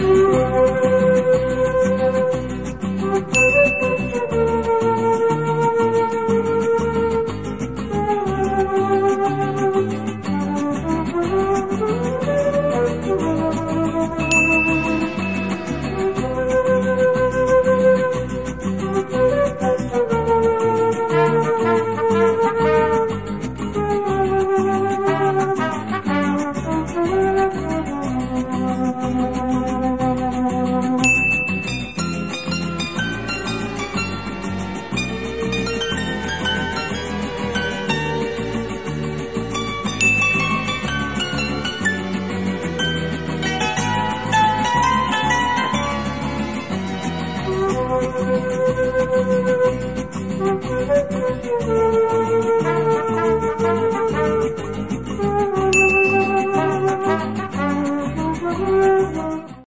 Ooh. Thank you.